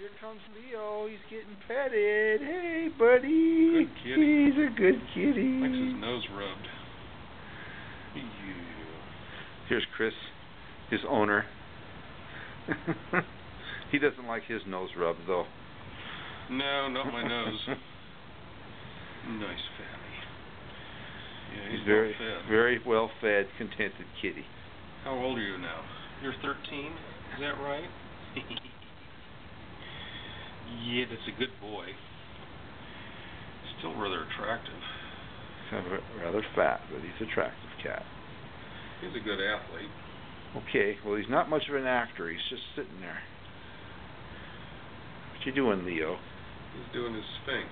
Here comes Leo. He's getting petted. Hey, buddy. Good kitty. He's a good kitty. Likes his nose rubbed. Yeah. Here's Chris, his owner. he doesn't like his nose rubbed, though. No, not my nose. nice family. Yeah, he's, He's very, well fed. very well fed, contented kitty. How old are you now? You're 13? Is that right? yeah, that's a good boy. Still rather attractive. Kind of rather fat, but he's an attractive cat. He's a good athlete. Okay, well, he's not much of an actor. He's just sitting there. What you doing, Leo? He's doing his Sphinx.